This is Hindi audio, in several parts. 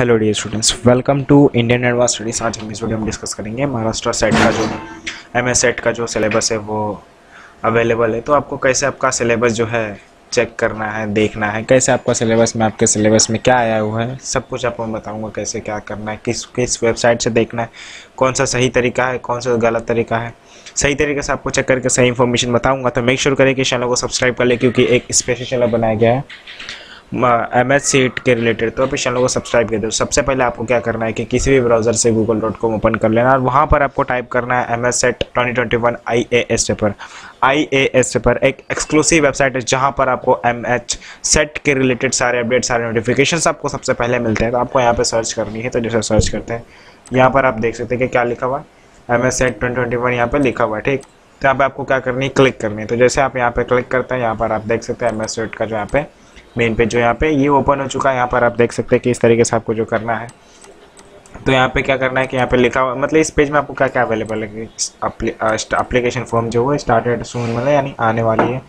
Hello the students welcome to Indian advance studies आज हम इस वीडियो में डिस्कस करेंगे महाराष्ट्र सेट का जो एम एस सेट का जो सिलेबस है वो अवेलेबल है। तो आपको कैसे आपका सिलेबस जो है चेक करना है, देखना है? कैसे आपका सिलेबस में, आपके सिलेबस में क्या आया हुआ है? सब कुछ आपको मैं बताऊँगा कैसे क्या करना है, किस किस वेबसाइट से देखना है, कौन सा सही तरीका है, कौन सा गलत तरीका है। सही तरीके से आपको चेक करके सही इन्फॉर्मेशन बताऊँगा। तो मेक श्योर करें कि चैनल को सब्सक्राइब कर लें, क्योंकि एक स्पेशल चैनल बनाया गया है। एम एस सीट के रिलेटेड तो आप इस चैनल को सब्सक्राइब कर दो। सबसे पहले आपको क्या करना है कि किसी भी ब्राउज़र से गूगल डॉट कॉम ओपन कर लेना और वहाँ पर आपको टाइप करना है M S CET twenty twenty one I A S paper I A S paper एक एक्सक्लूसिव वेबसाइट है जहाँ पर आपको एम एच सेट के रिलेटेड सारे अपडेट सारे नोटिफिकेशन आपको सबसे पहले मिलते हैं। तो आपको यहाँ पर सर्च करनी है तो जैसे सर्च करते हैं। यहाँ पर आप देख सकते हैं कि क्या लिखा हुआ है। M S CET twenty twenty one यहाँ पर लिखा हुआ है, ठीक? तो यहाँ पर आपको क्या करनी है? क्लिक करनी है। तो जैसे आप यहाँ पर क्लिक करते हैं, यहाँ पर आप देख सकते हैं एम एस सेट का जो यहाँ पे मेन पेज जो यहाँ पे, ये ओपन हो चुका है। यहाँ पर आप देख सकते हैं कि इस तरीके से आपको जो करना है। तो यहाँ पे क्या करना है कि यहाँ पे लिखा हुआ मतलब इस पेज में आपको क्या क्या अवेलेबल है अप्लीकेशन फॉर्म जो है स्टार्टेड सून मतलब यानी आने वाली है।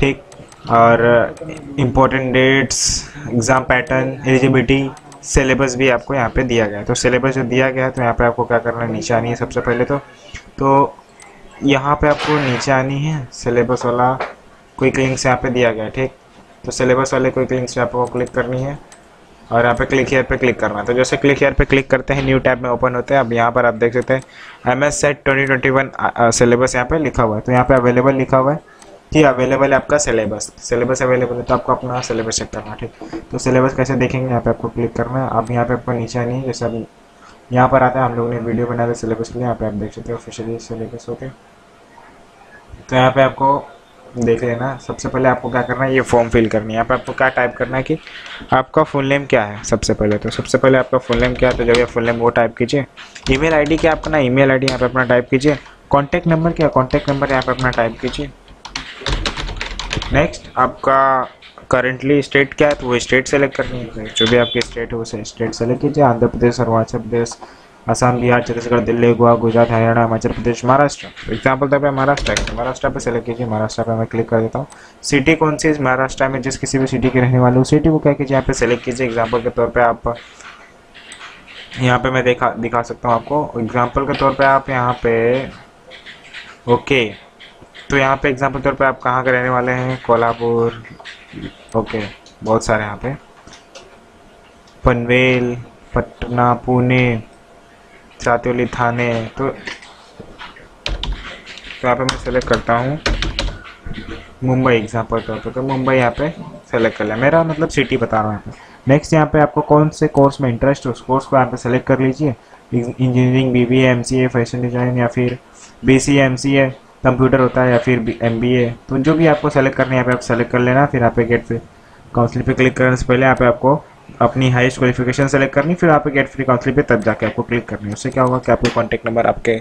ठीक? और important dates exam pattern eligibility syllabus भी आपको यहाँ पे दिया गया है। तो सिलेबस जो दिया गया है तो यहाँ पे आपको क्या करना है, नीचे आनी है सबसे पहले तो। तो यहाँ पे आपको नीचे आनी है सिलेबस वाला क्विक लिंक्स यहाँ पे दिया गया है। ठीक? तो सिलेबस वाले कोई लिंक्स पे आपको क्लिक करनी है। और यहाँ पे क्लिक हेयर पे क्लिक करना है। तो जैसे क्लिक हेयर पे क्लिक करते हैं न्यू टैब में ओपन होते हैं, अब यहाँ पर आप देख सकते हैं M S CET twenty twenty one syllabus यहाँ पे लिखा हुआ है। तो यहाँ पे अवेलेबल लिखा हुआ है कि अवेलेबल है आपका सिलेबस सिलेबस अवेलेबल है तो आपको अपना सिलेबस चेक करना है, ठीक? तो सिलेबस कैसे देखेंगे? यहाँ पे आपको क्लिक करना है। अब यहाँ पे आपको नीचे आनी है, जैसे अभी यहाँ पर आता है, हम लोगों ने वीडियो बनाया सिलेबस के लिए। यहाँ पे आप देख सकते हैं ऑफिशियली सिलेबस होते तो यहाँ पे आपको देख लेना। सबसे पहले आपको क्या करना है, ये फॉर्म फिल करनी है। आपको क्या टाइप करना है कि आपका फुल नेम क्या है सबसे पहले तो। सबसे पहले आपका फुल नेम क्या है तो जब ये फुल नेम वो टाइप कीजिए। ईमेल आईडी क्या आपका ना ईमेल आईडी यहाँ पर अपना टाइप कीजिए। कॉन्टैक्ट नंबर क्या कॉन्टैक्ट नंबर यहाँ पर अपना टाइप कीजिए। नेक्स्ट आपका करेंटली स्टेट क्या है तो वो स्टेट सेलेक्ट करनी है। जो भी आपकी स्टेट है वो स्टेट सेलेक्ट कीजिए। आंध्र प्रदेश, अरुणाचल प्रदेश असम बिहार छत्तीसगढ़ दिल्ली गोवा गुजरात हरियाणा हिमाचल प्रदेश महाराष्ट्र एग्ज़ाम्पल तो महाराष्ट्र है महाराष्ट्र पे सेलेक्ट कीजिए महाराष्ट्र पे मैं क्लिक कर देता हूँ सिटी कौन सी महाराष्ट्र में जिस किसी भी सिटी के रहने वाले हो सिटी को क्या कीजिए यहाँ पे सेलेक्ट कीजिए एग्ज़ाम्पल के तौर पर आप यहाँ पे मैं देखा दिखा सकता हूँ आपको एग्ज़ाम्पल के तौर पर आप यहाँ पे ओके तो यहाँ पे एग्ज़ाम्पल तौर पे आप कहाँ के रहने वाले हैं कोल्हापुर ओके बहुत सारे यहाँ पे पनवेल पटना पुणे चातोली थाने तो तो यहाँ पे मैं सेलेक्ट करता हूँ मुंबई एग्ज़ाम्पल तौर पर तो मुंबई यहाँ पे सेलेक्ट कर लिया। मेरा मतलब सिटी बता रहा हूँ यहाँ पे। नेक्स्ट यहाँ पे आपको कौन से कोर्स में इंटरेस्ट है, उस कोर्स को यहाँ पे सेलेक्ट कर लीजिए। Engineering B B M C A fashion design या फिर B C M C A computer होता है या फिर एम बी ए तो जो भी आपको सेलेक्ट करना है, यहाँ पे आप सेलेक्ट कर लेना, फिर यहाँ पे गेट पे काउंसिल पे क्लिक करने से पहले यहाँ पे आपको अपनी हाईएस्ट क्वालिफिकेशन सेलेक्ट करनी, फिर आप गेट फ्री काउंसिल पे तब जाके आपको क्लिक करनी है। उससे क्या होगा कि आपको कॉन्टैक्ट नंबर आपके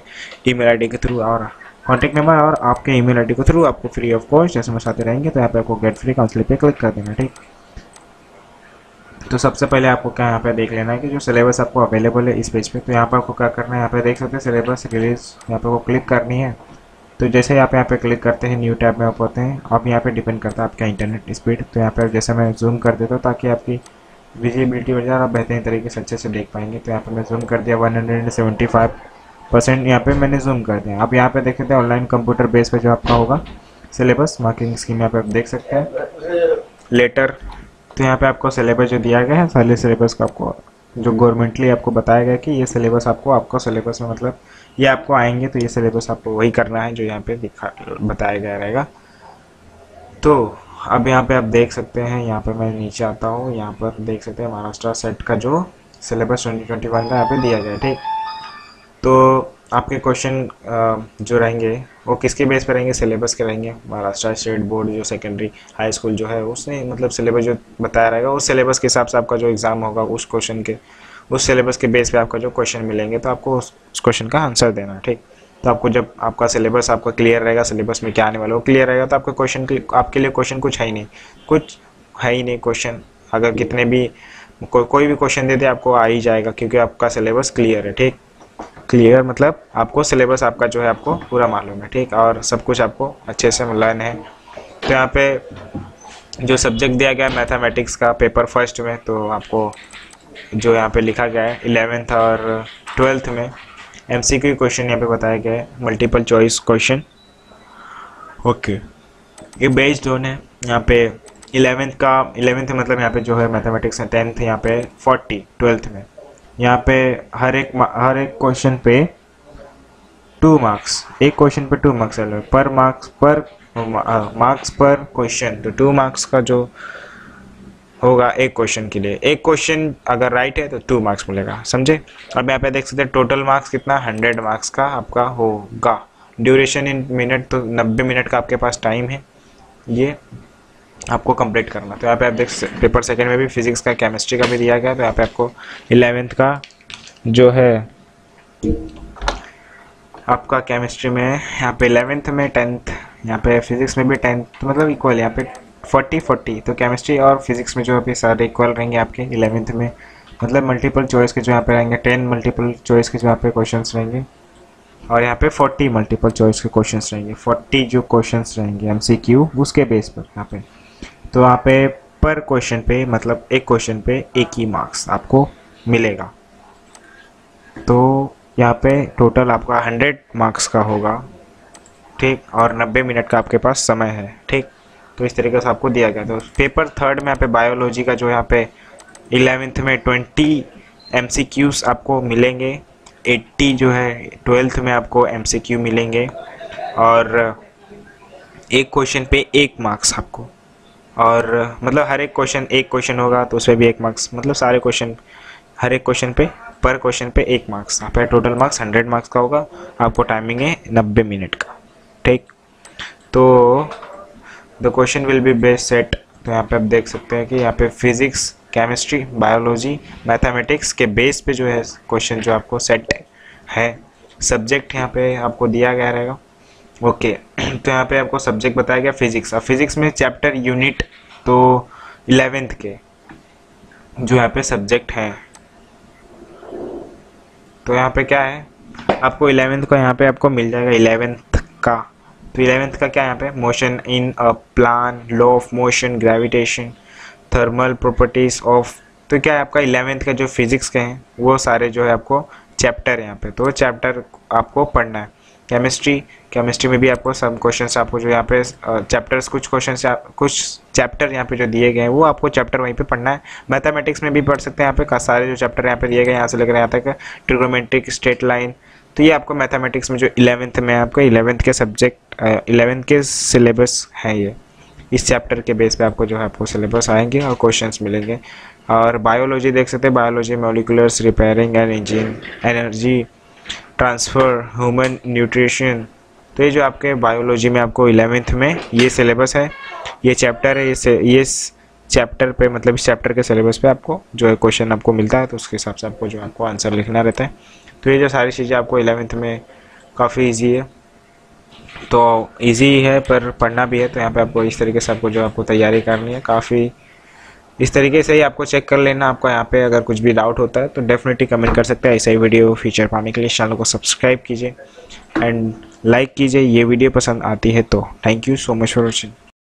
ईमेल आईडी के थ्रू और कॉन्टैक्ट नंबर और आपके ईमेल आईडी के थ्रू आपको free of cost S M आते रहेंगे तो यहाँ पे आपको गेट फ्री काउंसिल पे क्लिक कर देना ठीक? तो सबसे पहले आपको क्या यहाँ पे देख लेना है कि जो सिलेबस आपको अवेलेबल है इस पेज पे तो यहाँ पर आपको क्या करना है, यहाँ पे देख सकते हैं सिलेबस रिलीज़ यहाँ पे वो क्लिक करनी है। तो जैसे आप यहाँ पे क्लिक करते हैं न्यू टैब में आप होते हैं, अब यहाँ पे डिपेंड करता है आपका इंटरनेट स्पीड तो यहाँ पे जैसे मैं जूम कर देता हूँ ताकि आपकी विजिबिलिटी हो जाए आप बेहतरीन तरीके से अच्छे से देख पाएँगे। तो यहाँ पे मैं जूम कर दिया one hundred seventy five percent यहाँ पर मैंने जूम कर दिया। आप यहाँ पे देख सकते हैं ऑनलाइन कंप्यूटर बेस पे जो आपका होगा सिलेबस मार्किंग स्कीम यहाँ पे आप देख सकते हैं। लेटर तो यहाँ पे आपको सिलेबस जो दिया गया है, सारे सिलेबस का आपको, जो गवर्नमेंटली आपको बताया गया कि ये सिलेबस आपको, आपका सिलेबस में मतलब ये आपको आएँगे तो ये सिलेबस आपको वही करना है जो यहाँ पे दिखा, बताया गया रहेगा। तो अब यहाँ पे आप देख सकते हैं, यहाँ पे मैं नीचे आता हूँ, यहाँ पर देख सकते हैं महाराष्ट्र सेट का जो सिलेबस ट्वेंटी ट्वेंटी वन का यहाँ पे दिया गया है, ठीक? तो आपके क्वेश्चन जो रहेंगे, वो किसके बेस पर रहेंगे? सिलेबस के रहेंगे। महाराष्ट्र स्टेट बोर्ड जो सेकेंडरी हाई स्कूल जो है, उसने मतलब सिलेबस जो बताया रहेगा, उस सिलेबस के हिसाब से आपका जो एग्ज़ाम होगा, उस क्वेश्चन के, उस सिलेबस के बेस पे आपका जो क्वेश्चन मिलेंगे तो आपको उस क्वेश्चन का आंसर देना ठीक? तो आपको जब आपका सिलेबस आपका क्लियर रहेगा सिलेबस में क्या आने वाला वो क्लियर रहेगा तो आपका क्वेश्चन आपके लिए क्वेश्चन कुछ है ही नहीं। कुछ है ही नहीं क्वेश्चन अगर कितने भी को, कोई भी क्वेश्चन दे दे आपको आ ही जाएगा क्योंकि आपका सिलेबस क्लियर है ठीक? क्लियर मतलब आपको सिलेबस आपका जो है आपको पूरा मालूम है ठीक? और सब कुछ आपको अच्छे से लर्न है। तो यहाँ पे जो सब्जेक्ट दिया गया मैथमेटिक्स का पेपर फ़र्स्ट में तो आपको जो यहाँ पे लिखा गया है इलेवेंथ और ट्वेल्थ में एम सी क्यू क्वेश्चन यहाँ पे बताया गया है मल्टीपल चॉइस क्वेश्चन ओके ये बेस्ड ऑन है यहाँ पे इलेवेंथ का इलेवेंथ मतलब यहाँ पे जो है मैथमेटिक्स है टेंथ यहाँ पे फोर्टी ट्वेल्थ में. यहाँ पे हर एक हर एक क्वेश्चन पे टू मार्क्स एक क्वेश्चन पे two marks per marks per marks per question तो टू मार्क्स का जो होगा एक क्वेश्चन के लिए। एक क्वेश्चन अगर राइट है तो टू मार्क्स मिलेगा, समझे? अब यहाँ पे देख सकते हैं टोटल मार्क्स कितना? हंड्रेड मार्क्स का आपका होगा। ड्यूरेशन इन मिनट तो नब्बे मिनट का आपके पास टाइम है। ये आपको कंप्लीट करना। तो यहाँ पे आप देख पेपर सेकंड में भी फिजिक्स का केमिस्ट्री का भी दिया गया। तो यहाँ पे आपको इलेवेंथ का जो है, आपका केमिस्ट्री में यहाँ पे इलेवेंथ में टेंथ यहाँ पे फिजिक्स में भी टेंथ मतलब इक्वल यहाँ पे फोर्टी फोर्टी तो केमिस्ट्री और फिजिक्स में जो अभी सारे इक्वल रहेंगे आपके इलेवेंथ में मतलब मल्टीपल चॉइस के जो यहाँ पे रहेंगे टेन मल्टीपल चॉइस के जो यहाँ पे क्वेश्चन रहेंगे, और यहाँ पे फोर्टी मल्टीपल चॉइस के क्वेश्चन रहेंगे फोर्टी जो क्वेश्चन रहेंगे एमसीक्यू उसके बेस पर यहाँ पे। तो यहाँ पे पर क्वेश्चन पे मतलब एक क्वेश्चन पे एक ही मार्क्स आपको मिलेगा। तो यहाँ पे टोटल आपका हंड्रेड मार्क्स का होगा, ठीक? और नब्बे मिनट का आपके पास समय है, ठीक? तो इस तरीके से आपको दिया गया तो पेपर थर्ड में यहाँ पे बायोलॉजी का जो यहाँ पे इलेवेंथ में ट्वेंटी एम आपको मिलेंगे। एट्टी जो है ट्वेल्थ में आपको एमसीक्यू मिलेंगे। और एक क्वेश्चन पे एक मार्क्स आपको। और मतलब हर एक क्वेश्चन एक क्वेश्चन होगा तो उसमें भी एक मार्क्स मतलब सारे क्वेश्चन हर एक क्वेश्चन पे पर क्वेश्चन पे एक मार्क्स यहाँ पे टोटल मार्क्स हंड्रेड मार्क्स का होगा। आपको टाइमिंग है नब्बे मिनट का। ठीक? तो the question will be based set तो यहाँ पे आप देख सकते हैं कि यहाँ पे फिजिक्स केमिस्ट्री बायोलॉजी मैथमेटिक्स के बेस पे जो है क्वेश्चन जो आपको सेट है। सब्जेक्ट यहाँ पे आपको दिया गया रहेगा। ओके तो यहाँ पे आपको सब्जेक्ट बताया गया फिजिक्स अब फिजिक्स में चैप्टर यूनिट तो इलेवेंथ के जो यहाँ पे सब्जेक्ट हैं। तो यहाँ पे क्या है? आपको इलेवेंथ का यहाँ पे आपको मिल जाएगा इलेवेंथ का। तो इलेवेंथ का क्या यहाँ पे? Motion in a plane law of motion gravitation thermal properties of तो क्या है आपका इलेवेंथ का जो फिजिक्स के हैं, वो सारे जो है आपको चैप्टर यहाँ पे। तो चैप्टर आपको पढ़ना है। केमिस्ट्री केमिस्ट्री में भी आपको सब क्वेश्चंस आपको जो यहाँ पे चैप्टर्स कुछ क्वेश्चन कुछ चैप्टर यहाँ पे जो दिए गए हैं, वो आपको चैप्टर वहीं पे पढ़ना है। मैथमेटिक्स में भी पढ़ सकते हैं यहाँ पे। सारे जो चैप्टर यहाँ पे दिए गए यहाँ से लेकर यहाँ तक। ट्रिग्रोमेट्रिक स्ट्रेट लाइन तो ये आपको मैथमेटिक्स में जो इलेवेंथ में आपका इलेवेंथ के सब्जेक्ट इलेवेंथ के सिलेबस हैं ये। इस चैप्टर के बेस पे आपको जो है, आपको सिलेबस आएँगे और क्वेश्चंस मिलेंगे। और बायोलॉजी देख सकते हैं, biology molecules repairing and engine energy transfer human nutrition तो ये जो आपके बायोलॉजी में आपको इलेवेंथ में ये सिलेबस है, ये चैप्टर है, ये ये चैप्टर पे मतलब इस चैप्टर के सिलेबस पे आपको जो है क्वेश्चन आपको मिलता है तो उसके हिसाब से आपको जो आपको आंसर लिखना रहता है। तो ये जो सारी चीज़ें आपको इलेवेंथ में काफ़ी ईजी है। तो इजी है, पर पढ़ना भी है तो यहाँ पे आपको इस तरीके से आपको जो आपको तैयारी करनी है, काफ़ी इस तरीके से ही आपको चेक कर लेना, आपको यहाँ पे अगर कुछ भी डाउट होता है तो डेफिनेटली कमेंट कर सकते हैं। ऐसा ही वीडियो फीचर पाने के लिए चैनल को सब्सक्राइब कीजिए एंड लाइक कीजिए, ये वीडियो पसंद आती है तो thank you so much for watching